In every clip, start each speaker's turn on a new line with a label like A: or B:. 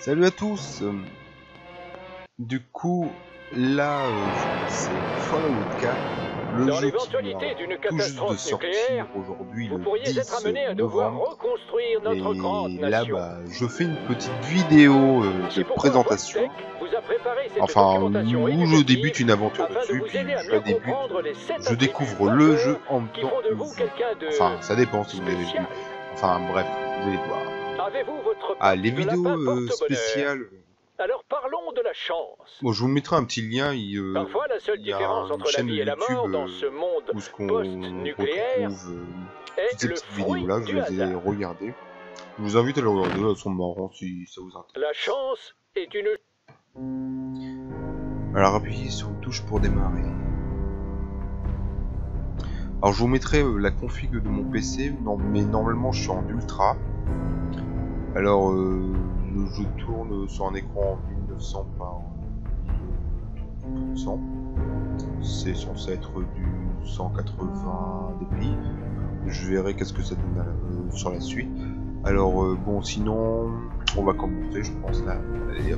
A: Salut à tous Du coup, là, euh, c'est Fallout 4, le
B: Dans
A: jeu qui
B: l'éventualité
A: vient
B: d'une
A: tout juste de sortir aujourd'hui
B: vous
A: le
B: pourriez
A: 10
B: être amené à devoir
A: novembre.
B: reconstruire notre
A: Et là, bah, je fais une petite vidéo euh, de présentation. Enfin, où je débute une aventure dessus, puis je la débute, je découvre le jeu en même temps Enfin, ça dépend si vous l'avez vu. Enfin, bref, vous allez voir.
B: Avez-vous votre
A: Ah, les vidéos euh, spéciales...
B: Alors parlons de la chance.
A: Bon, je vous mettrai un petit lien. Il, euh,
B: Parfois, la seule
A: il y a
B: différence entre la vie et la mort dans
A: euh,
B: ce monde post-nucléaire
A: euh,
B: est
A: ces
B: le
A: petites
B: fruit
A: vidéos là, je les ai regardées. Je vous invite à les regarder, elles sont marrantes si ça vous intéresse.
B: La chance est une
A: Alors appuyez sur une touche pour démarrer. Alors je vous mettrai la config de mon PC, mais normalement je suis en ultra. Alors euh, le jeu tourne sur un écran en 1900 par 100. C'est censé être du 180 dpi. Je verrai qu'est-ce que ça donne euh, sur la suite. Alors euh, bon sinon on va commencer je pense là. Allez.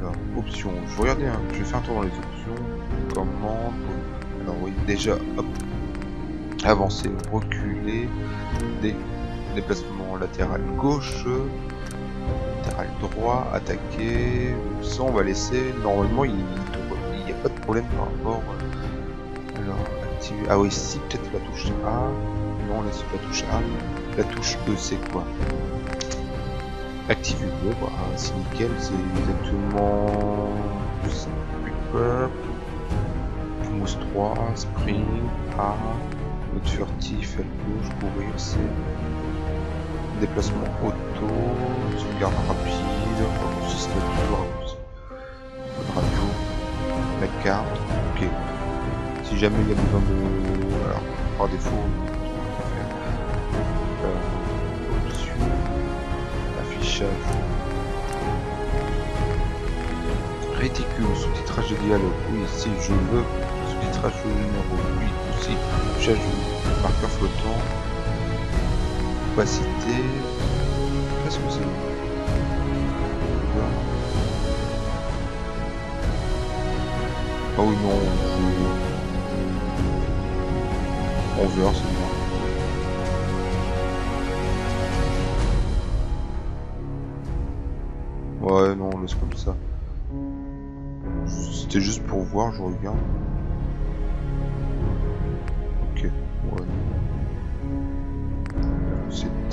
A: Alors, options, je vais regarder, je vais faire un tour dans les options, commande, alors oui, déjà, hop, avancer, reculer, déplacement latéral gauche, latéral droit, attaquer, ça on va laisser, normalement il n'y a pas de problème par rapport, euh, alors, activer, ah oui, si, peut-être la touche A, non, là la touche A, la touche E c'est quoi? Activer bon bah c'est nickel, c'est exactement Pop, Mousse 3, Spring, A, mode furtif, aile gauche, courir, c'est déplacement auto, sauvegarde rapide, système. Mode radio, la carte, ok. Si jamais il y a besoin de. Alors, par défaut. Euh, option, affichage. Réticule, sous-titrage de dialogue. Oui, si je veux. Sous-titrage de numéro. Oui, aussi. Affichage de marqueur flottant. Opacité. Qu'est-ce que c'est? Ah oui, non. On verra, c'est bon. Ouais, non, on laisse comme ça. C'était juste pour voir, je regarde.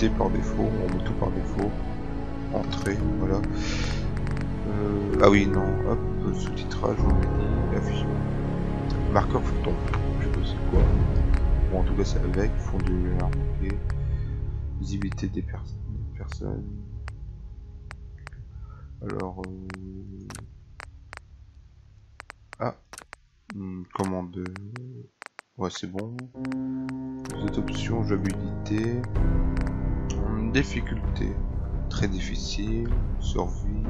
A: Par défaut, on met tout par défaut. Entrée, voilà. Euh, ah oui, non, hop, sous-titrage. Marqueur photon, je sais pas c'est quoi. Bon, en tout cas, c'est avec, fond de ok. Visibilité des, pers des personnes. Alors, euh... ah, Hmm, commande, euh, ouais c'est bon. Cette option, jouabilité, difficulté, très difficile, survie.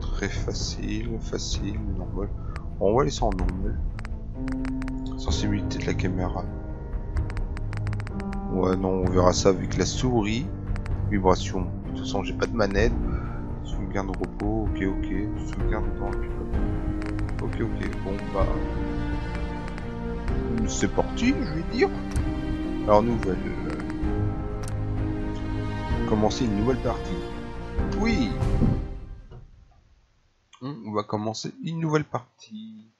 A: Très facile, facile, normal. On va laisser en normal. Sensibilité de la caméra. Ouais, non, on verra ça avec la souris. Vibration. De toute façon, j'ai pas de manette. Sauvegarde de repos. Ok, ok. Sauvegarde dans le. Ok, ok. Bon, bah. C'est parti, je vais dire. Alors, nouvelle. euh, Commencer une nouvelle partie. Oui Hum, On va commencer une nouvelle partie.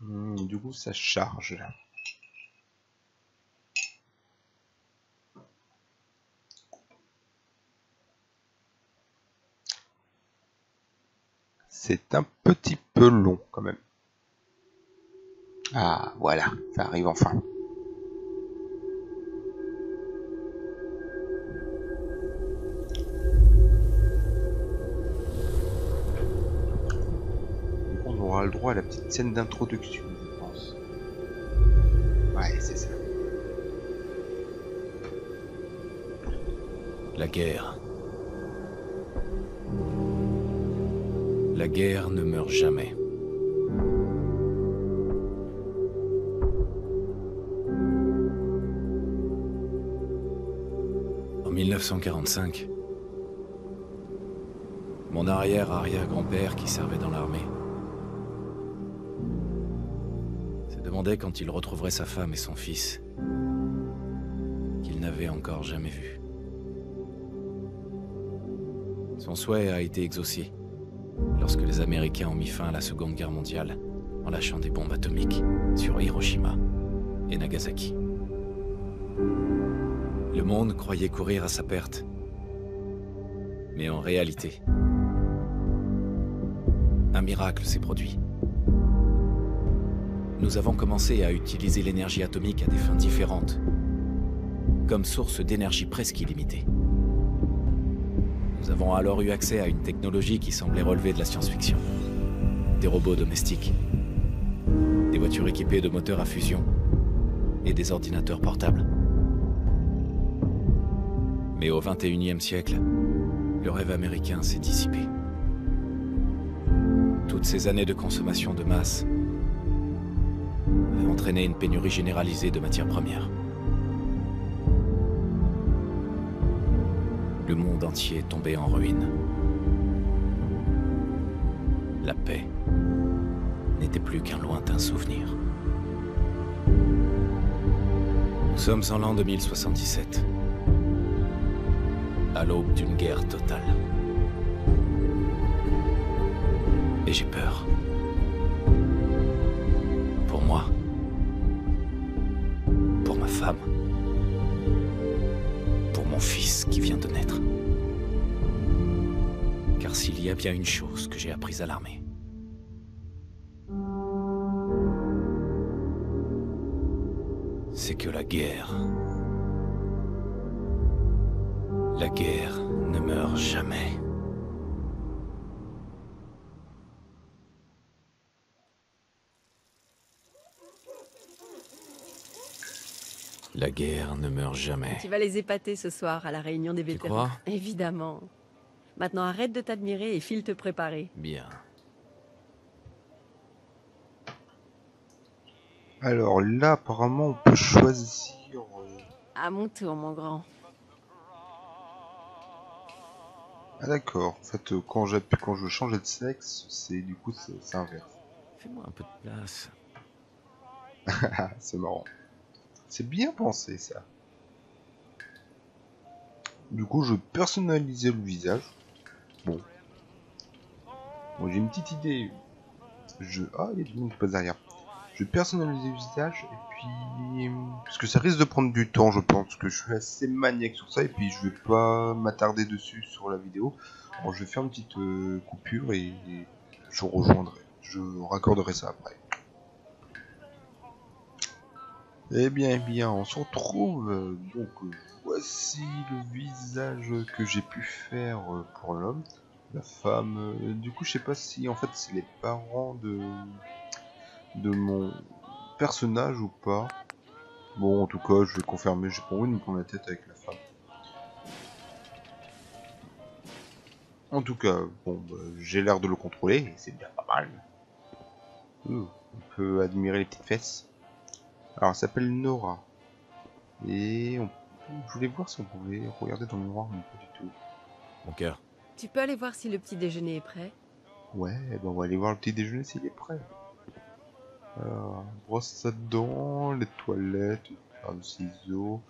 A: Hmm, du coup, ça charge. C'est un petit peu long quand même. Ah, voilà, ça arrive enfin. On aura le droit à la petite scène d'introduction, je pense. Ouais, c'est ça.
C: La guerre. La guerre ne meurt jamais. En 1945, mon arrière-arrière-grand-père qui servait dans l'armée se demandait quand il retrouverait sa femme et son fils qu'il n'avait encore jamais vu. Son souhait a été exaucé lorsque les Américains ont mis fin à la Seconde Guerre mondiale en lâchant des bombes atomiques sur Hiroshima et Nagasaki. Le monde croyait courir à sa perte. Mais en réalité, un miracle s'est produit. Nous avons commencé à utiliser l'énergie atomique à des fins différentes, comme source d'énergie presque illimitée. Nous avons alors eu accès à une technologie qui semblait relever de la science-fiction. Des robots domestiques, des voitures équipées de moteurs à fusion et des ordinateurs portables. Mais au XXIe siècle, le rêve américain s'est dissipé. Toutes ces années de consommation de masse avaient entraîné une pénurie généralisée de matières premières. Le monde entier tombé en ruine. La paix n'était plus qu'un lointain souvenir. Nous sommes en l'an 2077, à l'aube d'une guerre totale. Et j'ai peur. Pour moi. Pour ma femme. Mon fils qui vient de naître. Car s'il y a bien une chose que j'ai apprise à l'armée, c'est que la guerre... La guerre ne meurt jamais. La guerre ne meurt jamais.
D: Tu vas les épater ce soir à la réunion des
C: Tu
D: vétérans.
C: crois?
D: Évidemment. Maintenant arrête de t'admirer et file te préparer.
C: Bien.
A: Alors là, apparemment, on peut choisir. euh,
D: À mon tour, mon grand.
A: Ah d'accord. En fait, euh, quand j'appuie, quand je change de sexe, c'est du coup c'est inverse.
C: Fais-moi un peu de place.
A: Ah, c'est marrant. C'est bien pensé ça. Du coup, je personnalisais le visage. Bon. J'ai une petite idée. Je... Ah, il y a du derrière. Je vais personnaliser le visage et puis... Parce que ça risque de prendre du temps, je pense, que je suis assez maniaque sur ça et puis je vais pas m'attarder dessus sur la vidéo. Je vais faire une petite euh, coupure et je rejoindrai. Je raccorderai ça après. Eh bien, bien, on se retrouve. euh, Donc, euh, voici le visage que j'ai pu faire euh, pour l'homme. La femme, du coup, je sais pas si en fait c'est les parents de de mon personnage ou pas. Bon, en tout cas, je vais confirmer. J'ai pas envie de me prendre la tête avec la femme. En tout cas, bon, bah, j'ai l'air de le contrôler, c'est bien pas mal. On peut admirer les petites fesses. Alors, elle s'appelle Nora. Et on... je voulais voir si on pouvait regarder dans le miroir, mais pas du tout.
C: Mon cœur.
D: Tu peux aller voir si le petit déjeuner est prêt
A: Ouais, ben on va aller voir le petit déjeuner s'il est prêt. Alors, brosse à dents, les toilettes, un ciseaux,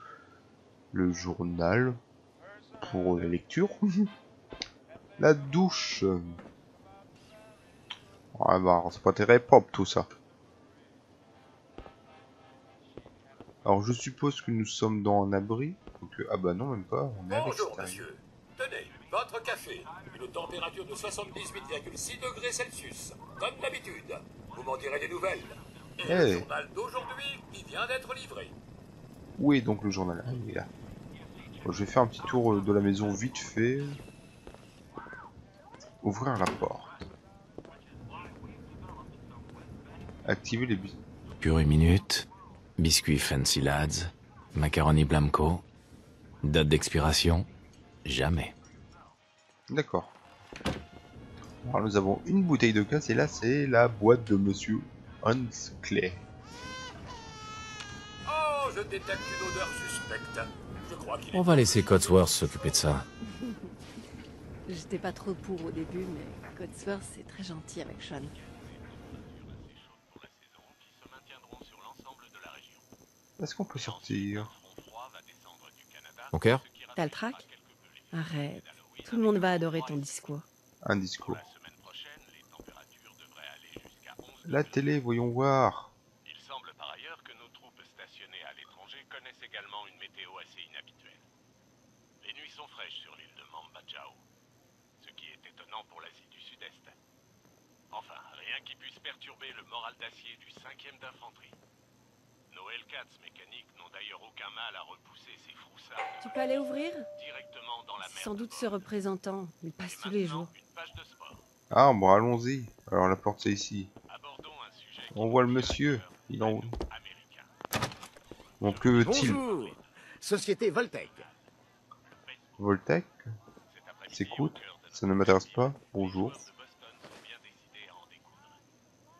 A: le journal pour la lecture, la douche. Ouais, bah, c'est pas très propre tout ça. Alors, je suppose que nous sommes dans un abri. Donc, euh, ah bah non, même pas, on est
E: Bonjour, monsieur. Tenez, votre café. Une température de 78,6 degrés Celsius. Comme d'habitude. Vous m'en direz des nouvelles. Et
A: Hey.
E: le journal d'aujourd'hui qui vient d'être livré.
A: Où est donc le journal Ah, il est là. Bon, je vais faire un petit tour euh, de la maison vite fait. Ouvrir la porte. Activer les bis.
C: Purée minute, biscuit Fancy Lads, macaroni Blamco, date d'expiration, jamais.
A: D'accord. Alors nous avons une bouteille de casse et là c'est la boîte de Monsieur Hans Clay.
E: Oh, je détecte une odeur suspecte. Je crois qu'il est
C: On va laisser Codsworth s'occuper de ça.
D: J'étais pas trop pour au début, mais Codsworth, c'est très gentil avec Sean.
A: Est-ce qu'on peut sortir?
C: Mon cœur
D: T'as le trac? Arrête. Tout le monde va adorer ton discours.
A: Un discours. La télé, voyons voir.
F: Il semble par ailleurs que nos troupes stationnées à l'étranger connaissent également une météo assez inhabituelle. Les nuits sont fraîches sur l'île de Mamba Chao, ce qui est étonnant pour l'Asie du Sud-Est. Enfin, rien qui puisse perturber le moral d'acier du 5e d'infanterie. Nos Hellcats mécaniques n'ont d'ailleurs aucun mal à repousser ces froussards
D: Tu peux aller ouvrir
F: directement dans la mer.
D: C'est sans doute ce représentant. Il passe
F: Et
D: tous les jours.
F: Une page de sport.
A: Ah, bon, allons-y. Alors, la porte, c'est ici.
F: Abordons un sujet qui
A: On voit le monsieur. Il en... Bon, que veut-il
G: Bonjour, Société Voltec.
A: Voltec S'écoute Ça ne m'intéresse pas. Bonjour.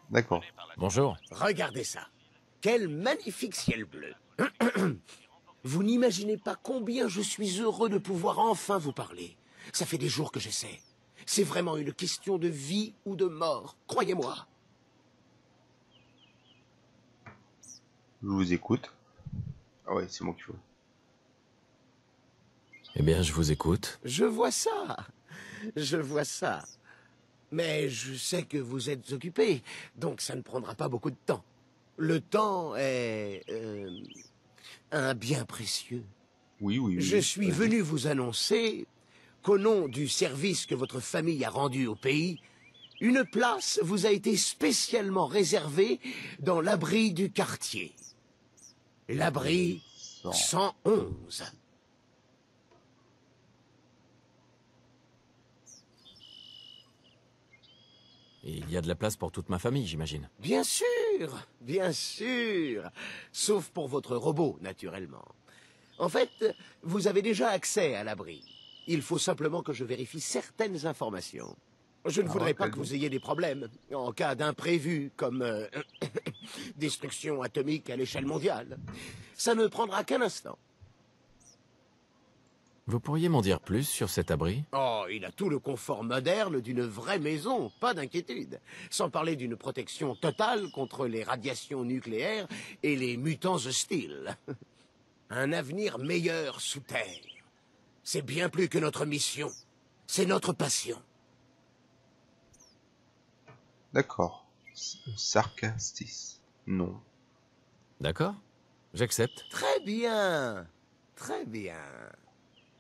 A: D'accord.
C: Bonjour.
G: Regardez ça. Quel magnifique ciel bleu. Vous n'imaginez pas combien je suis heureux de pouvoir enfin vous parler. Ça fait des jours que j'essaie. C'est vraiment une question de vie ou de mort, croyez-moi.
A: Je vous écoute. Ah ouais, c'est moi qui veux.
C: Eh bien, je vous écoute.
G: Je vois ça. Je vois ça. Mais je sais que vous êtes occupé, donc ça ne prendra pas beaucoup de temps. Le temps est euh, un bien précieux.
A: Oui, oui, oui.
G: Je suis venu vous annoncer qu'au nom du service que votre famille a rendu au pays, une place vous a été spécialement réservée dans l'abri du quartier. L'abri
A: Non.
G: 111.
C: Et il y a de la place pour toute ma famille, j'imagine.
G: Bien sûr, bien sûr. Sauf pour votre robot, naturellement. En fait, vous avez déjà accès à l'abri. Il faut simplement que je vérifie certaines informations. Je ne
A: Ah
G: voudrais pas que vous ayez des problèmes en cas d'imprévu, comme euh, destruction atomique à l'échelle mondiale. Ça ne prendra qu'un instant.
C: Vous pourriez m'en dire plus sur cet abri?
G: Oh, il a tout le confort moderne d'une vraie maison, pas d'inquiétude. Sans parler d'une protection totale contre les radiations nucléaires et les mutants hostiles. Un avenir meilleur sous terre. C'est bien plus que notre mission. C'est notre passion.
A: D'accord. Sarcastis. Non.
C: D'accord J'accepte.
G: Très bien. Très bien.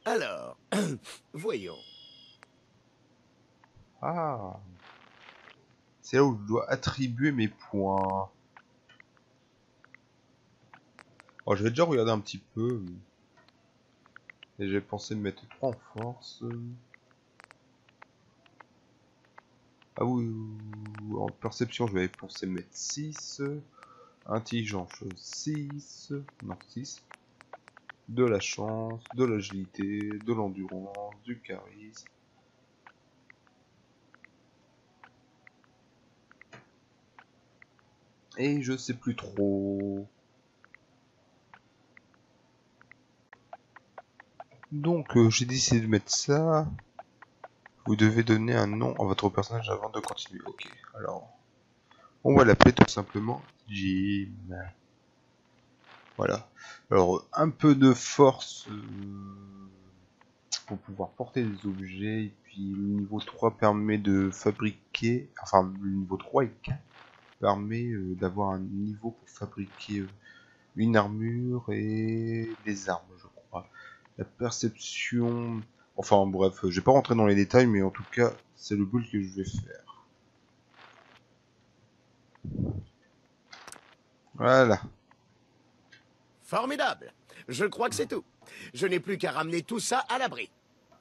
G: Alors, voyons.
A: Ah. C'est là où je dois attribuer mes points. Oh, j'avais déjà regardé un petit peu. Et j'ai pensé me mettre 3 en force. Ah oui, en perception, je vais penser mettre 6. Intelligence, 6. Non, 6. De la chance, de l'agilité, de l'endurance, du charisme. Et je sais plus trop. Donc euh, j'ai décidé de mettre ça. Vous devez donner un nom à votre personnage avant de continuer. Ok, alors on va l'appeler tout simplement Jim. Voilà. Alors un peu de force euh, pour pouvoir porter des objets. Et puis le niveau 3 permet de fabriquer. Enfin le niveau 3 et 4 permet euh, d'avoir un niveau pour fabriquer euh, une armure et des armes, je crois. La perception... Enfin bref, je vais pas rentrer dans les détails, mais en tout cas, c'est le build que je vais faire. Voilà.
G: Formidable. Je crois que c'est tout. Je n'ai plus qu'à ramener tout ça à l'abri.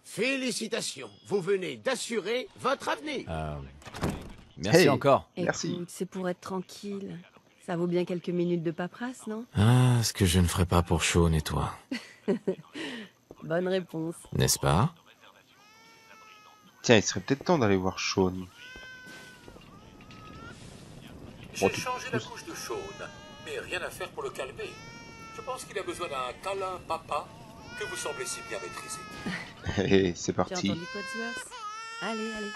G: Félicitations. Vous venez d'assurer votre avenir.
C: Euh, Merci
A: Hey.
C: encore.
A: Merci.
D: Écoute, c'est pour être tranquille. Ça vaut bien quelques minutes de paperasse, non?
C: Ah, ce que je ne ferai pas pour Sean et toi.
D: Bonne réponse.
C: N'est-ce pas?
A: Tiens, il serait peut-être temps d'aller voir Sean.
E: J'ai changé la couche de Sean, mais rien à faire pour le calmer. Je pense qu'il a besoin d'un câlin papa que vous semblez si bien maîtriser.
A: Et c'est parti.
D: entendu Allez, allez.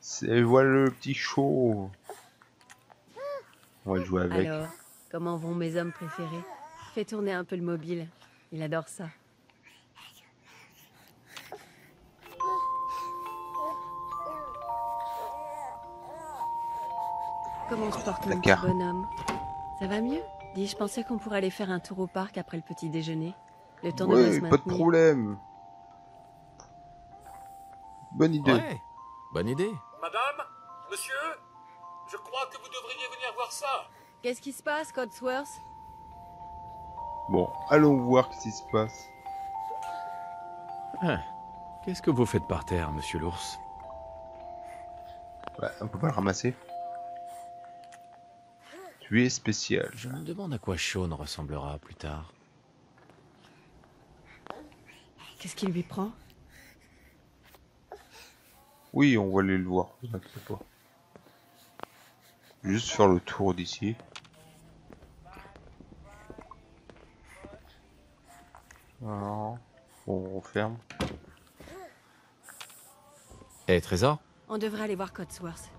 A: C'est voilà le petit show. On va jouer avec.
D: Alors, comment vont mes hommes préférés Fais tourner un peu le mobile. Il adore ça. Comment se porte mon bonhomme? Ça va mieux? Dis, je pensais qu'on pourrait aller faire un tour au parc après le petit déjeuner. Le temps de
A: Ouais,
D: se
A: pas de problème. Bonne idée.
C: Ouais, bonne idée.
E: Madame Monsieur Je crois que vous devriez venir voir ça.
D: Qu'est-ce qui se passe, Codsworth
A: Bon, allons voir ce qui se passe.
C: Ah, Qu'est-ce que vous faites par terre, monsieur l'ours?
A: Ouais, on peut pas le ramasser. Tu es spécial.
C: Je me demande à quoi Sean ressemblera plus tard.
D: Qu'est-ce qui lui prend?
A: Oui, on va aller le voir. Ne t'inquiète pas. Juste faire le tour d'ici. Alors, on referme.
C: Eh, Trésor?
D: On devrait aller voir Codsworth.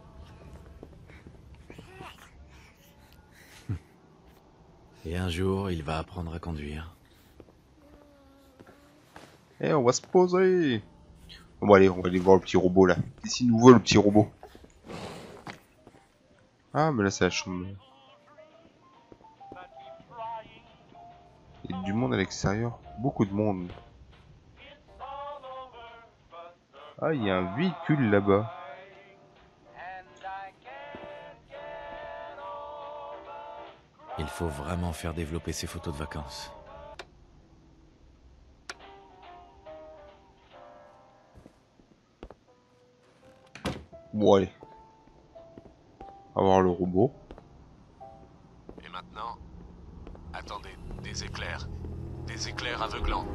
C: Et un jour, il va apprendre à conduire.
A: Eh, on va se poser. On va aller voir le petit robot là. Ici, nouveau le petit robot? Ah, mais là, c'est la chambre. Il y a du monde à l'extérieur. Beaucoup de monde. Ah, il y a un véhicule là-bas.
C: Il faut vraiment faire développer ses photos de vacances.
A: Bon, allez. On va voir le robot.
F: Et maintenant Attendez, des éclairs. Des éclairs aveuglants.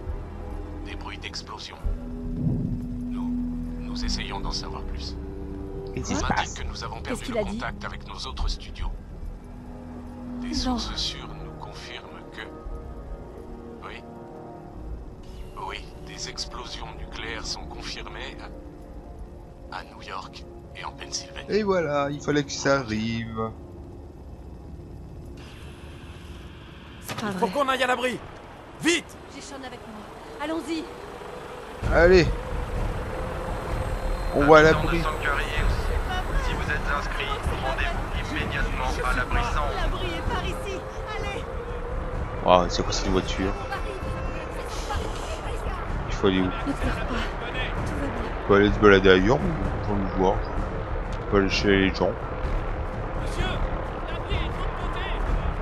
F: Des bruits d'explosion. Nous. Nous essayons d'en savoir plus.
A: Qu'est-ce qui
F: On
A: se
F: m'indique
A: passe?
F: que nous avons
D: Qu'est-ce
F: perdu
D: qu'il
F: le
D: a dit?
F: contact avec nos autres studios.
D: Non.
F: sources sûres nous confirment que... Oui Oui, des explosions nucléaires sont confirmées à, à New York et en Pennsylvanie.
A: Et voilà, il fallait que ça arrive.
D: Vrai.
C: qu'on aille à l'abri Vite
D: J'ai Sean avec moi. Allons-y.
A: Allez On va à l'abri.
H: Sanctuary Hills, si vous êtes inscrits, rendez-vous immédiatement à l'abri 111.
D: L'abri est par ici. Allez.
A: Ah, c'est quoi cette voiture Il faut aller où. On peut aller se balader ailleurs, va le voir. On peut aller chez les gens.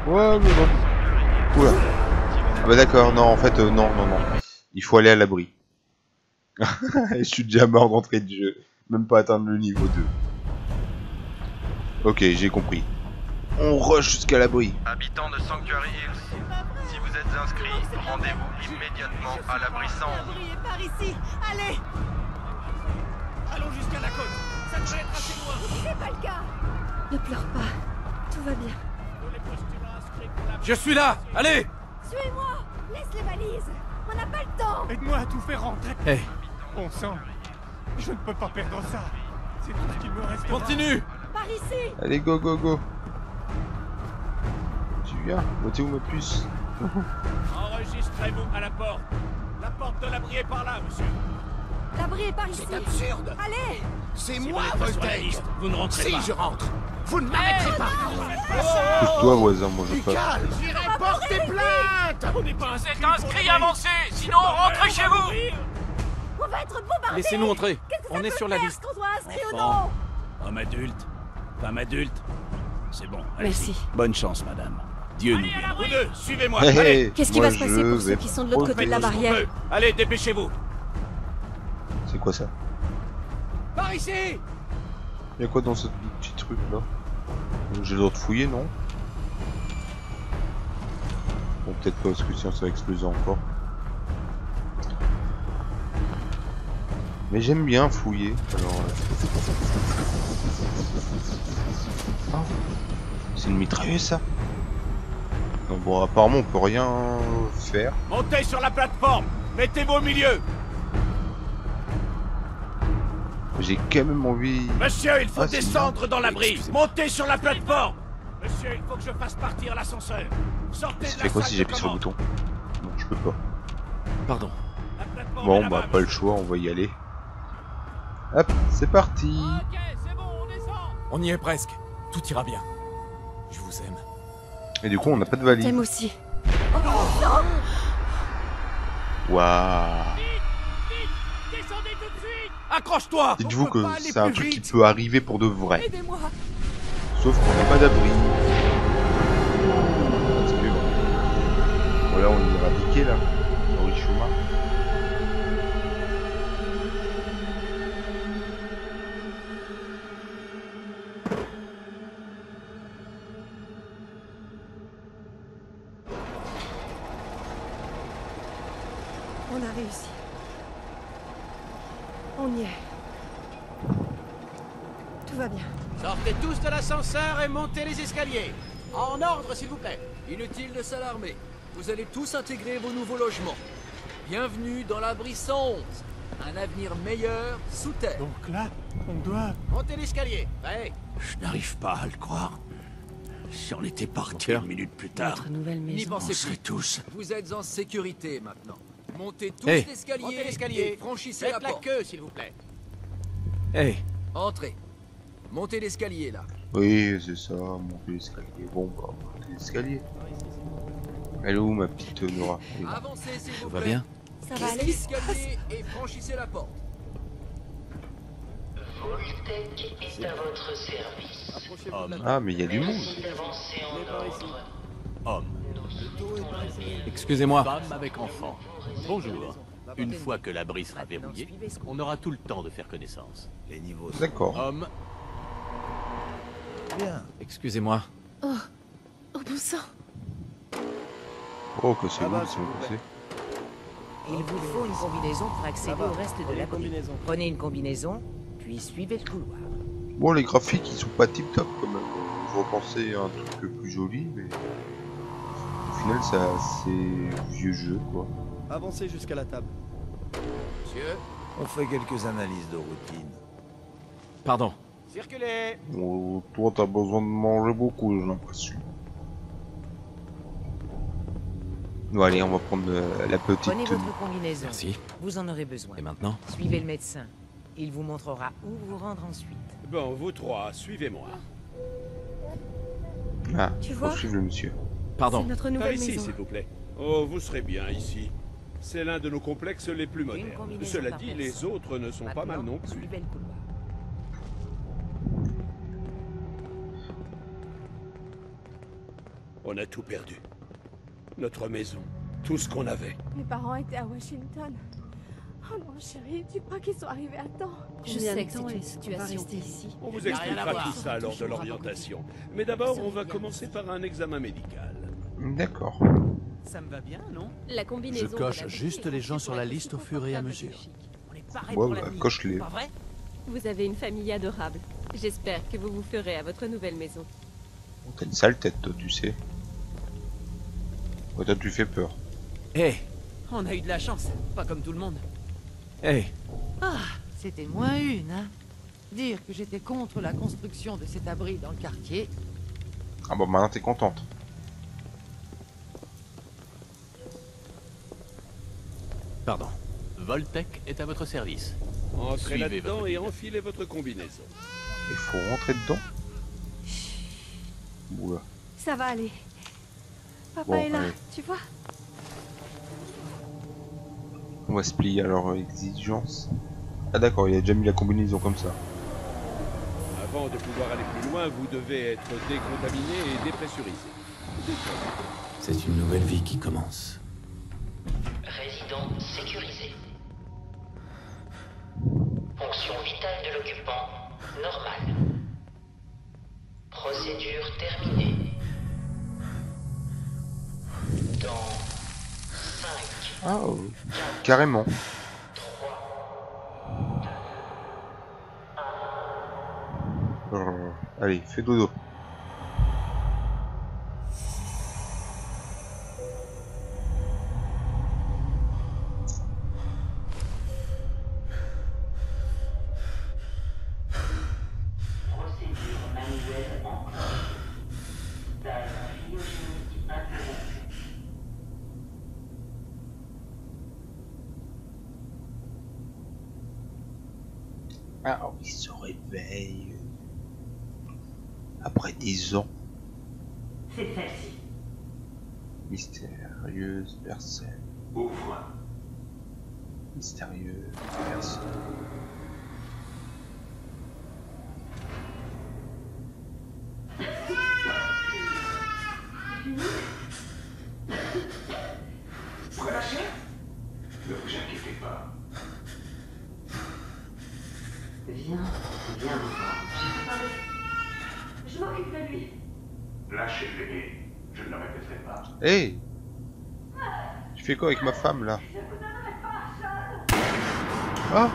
A: Ouais, mais bon. Oula. Ah bah d'accord, non, en fait, euh, non, non, non. Il faut aller à l'abri. Je suis déjà mort d'entrée de jeu. Même pas atteindre le niveau 2. Ok, j'ai compris. On rush jusqu'à l'abri.
H: Habitants de Sanctuary Hills, si vous êtes inscrits, rendez-vous immédiatement à l'abri 111.
D: L'abri est par ici. Allez.
E: Allons jusqu'à la côte. Ça devrait être assez loin.
D: C'est pas le cas. Ne pleure pas. Tout va bien.
C: Je suis là Allez
D: Suivez-moi. Laisse les valises. On n'a pas le temps.
I: Aide-moi à tout faire rentrer.
C: Eh,
I: Bon sang, je ne peux pas perdre ça. C'est tout ce qu'il me reste.
C: continue
D: Par ici.
A: Allez, go, go, go. Tu viens T'es où ma puce
E: Enregistrez-vous à la porte. La porte de l'abri est par là, monsieur.
D: L'abri est par ici.
G: C'est absurde
D: Allez.
G: C'est
E: Si
G: moi, Voltaire
E: vous ne rentrez
G: Si
E: pas.
G: je rentre Vous ne m'arrêterez pas
A: Pousse-toi, voisin, moi je passe.
G: calme J'irai porter plainte
E: On n'est pas inscrits, pour
F: avancez Sinon, rentrez chez vous
D: On va être bombardés.
C: Laissez-nous entrer. On est sur la liste.
D: inscrit ou
E: Enfant.
D: non
E: Homme adulte, femme adulte. C'est bon, allez
D: Merci.
E: Bonne chance, madame. Dieu nous. Vous deux, suivez-moi. Allez,
D: Qu'est-ce qui va se passer pour ceux qui sont de l'autre côté de la barrière.
E: Allez, dépêchez-vous.
A: C'est quoi ça?
E: Par ici
A: Y'a quoi dans ce petit truc là? J'ai le droit de fouiller, non? Bon, peut-être pas, parce que sinon ça va exploser encore. Mais j'aime bien fouiller. Alors. Euh... Ah, c'est une mitrailleuse ça? Non bon apparemment on peut rien faire.
I: Montez sur la plateforme Mettez-vous au milieu
A: J'ai quand même envie.
I: Monsieur, il faut
A: ah,
I: descendre dans la
C: brise
I: Montez sur la plateforme Monsieur, il faut que je fasse partir l'ascenseur Sortez
A: Ça fait quoi si j'appuie sur le bouton? Non, je peux pas.
C: Pardon.
A: Bon, bah, pas le choix, on va y aller. Hop, c'est parti.
B: On
C: y est presque. Tout ira bien. Je vous aime.
A: Et du coup, on n'a pas de valise.
D: T'aimes aussi.
B: Oh, non Waouh.
I: Accroche-toi
A: Dites-vous que c'est un truc qui peut arriver pour de vrai. Sauf qu'on n'a pas d'abri. Voilà, on est éradiqué là.
G: sœurs et montez les escaliers. En ordre, s'il vous plaît.
J: Inutile de s'alarmer. Vous allez tous intégrer vos nouveaux logements. Bienvenue dans l'abri 111. Un avenir meilleur sous terre.
I: Donc là, on doit...
G: Montez l'escalier. Ouais.
I: Je n'arrive pas à le croire. Si on était parti une minute plus tard,
J: n'y pensez on
I: tous.
J: Vous êtes en sécurité maintenant. Montez tous
C: hey.
J: l'escalier, franchissez la, porte.
G: queue, s'il vous plaît.
C: Hey.
J: Entrez. Montez l'escalier, là.
A: Oui, c'est ça, monter l'escalier. Bon, bah, monter l'escalier. Elle est où ma petite Nora
J: Avancez, Ça
C: va bien
D: Ça va aller.
K: Voltec est à votre service.
A: Ah, mais il y a du monde.
L: Homme.
C: Excusez-moi.
L: Femme avec enfant. Bonjour. Une fois que l'abri sera verrouillé, on aura tout le temps de faire connaissance.
I: Les niveaux.
A: D'accord.
L: Homme,
C: Excusez-moi.
D: Oh, oh bon sang.
A: Oh, que c'est
I: ah bah,
A: bon, c'est
M: Il vous faut une combinaison pour accéder
I: ah bah,
M: au reste de la
I: combinaison.
M: Prenez une combinaison, puis suivez le couloir.
A: Bon, les graphiques, ils sont pas tip top quand même. Vous repensez à un truc plus joli, mais au final, c'est assez vieux jeu, quoi.
I: Avancez jusqu'à la table.
J: Monsieur
I: On fait quelques analyses de routine.
C: Pardon,
G: Circulez
A: oh, Toi, t'as besoin de manger beaucoup, j'ai l'impression. Bon, allez, on va prendre la petite...
M: Prenez votre combinaison.
C: Merci.
M: Vous en aurez besoin.
C: Et maintenant
M: Suivez le médecin. Il vous montrera où vous rendre ensuite.
I: Bon, vous trois, suivez-moi.
A: Ah,
D: tu vois
A: suivre le monsieur.
C: Pardon.
D: Notre
I: ici, s'il vous plaît. Oh, vous serez bien ici. C'est l'un de nos complexes les plus modernes. Cela dit, les autres ne sont pas mal non plus. On a tout perdu. Notre maison, tout ce qu'on avait.
N: Mes parents étaient à Washington. Oh non, chérie, tu crois qu'ils sont arrivés à temps?
D: Je sais que c'est une situation ici.
I: On vous expliquera tout ça lors de l'orientation. Mais d'abord, on va commencer par un examen médical.
A: D'accord.
L: Ça me va bien, non?
D: La combinaison
L: Je coche juste les gens sur la liste au fur et à mesure.
M: Wow,
A: coche-les.
M: Pas vrai?
N: Vous avez une famille adorable. J'espère que vous vous ferez à votre nouvelle maison.
A: T'as une sale tête, toi, tu sais. Ouais, toi, tu fais peur.
C: Hé
J: On a eu de la chance, pas comme tout le monde.
C: Hé.
M: Ah, c'était moins une, hein Dire que j'étais contre la construction de cet abri dans le quartier.
A: Ah bon, maintenant t'es contente.
C: Pardon.
L: Voltec est à votre service.
I: Entrez là-dedans et enfilez votre combinaison.
A: Il faut rentrer dedans Oula.
N: Ça va aller. Papa est là, tu vois
A: On va se plier alors exigence. Ah d'accord, il a déjà mis la combinaison comme ça.
I: Avant de pouvoir aller plus loin, vous devez être décontaminé et dépressurisé.
C: C'est une nouvelle vie qui commence.
K: Résident sécurisé. Fonction vitale de l'occupant normale. Procédure terminée.
A: Ah, oh. carrément. Allez, fais dodo.
K: M'occupe de lui. Lâchez le bébé. Je ne le répéterai pas.
A: Hey Tu fais quoi avec ma femme là? Ah.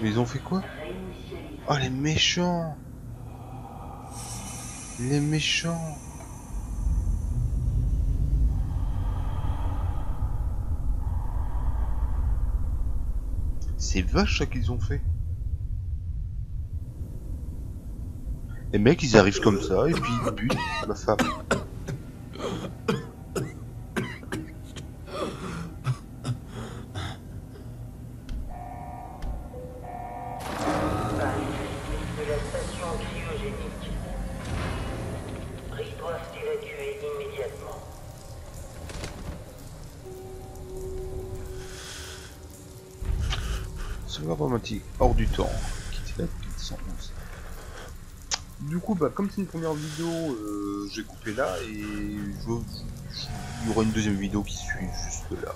A: Mais ils ont fait quoi? Oh les méchants! Les méchants! C'est vache qu'ils ont fait Les mecs ils arrivent comme ça et puis ils butent ma femme. Coup, bah, comme c'est une première vidéo, euh, j'ai coupé là et il y aura une deuxième vidéo qui suit juste là.